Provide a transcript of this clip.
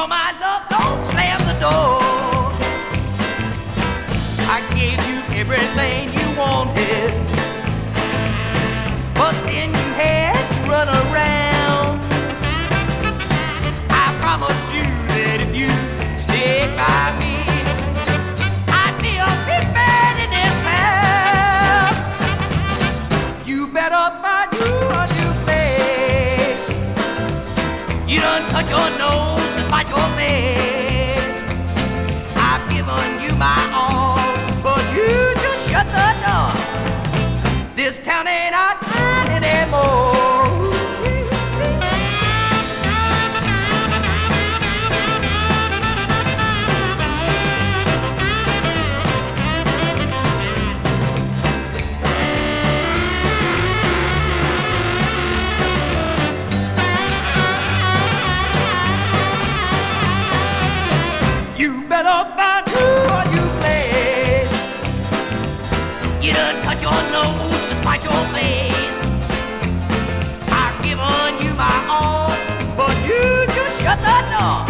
so my love don't slam the door. I gave you everything you wanted, but then you had to run around. I promised you that if you stick by me. I'd be a big man in this town. You better find you a new place. You done cut your nose. Who you place. You cut your nose despite your face. I've given you my but you just shut the door.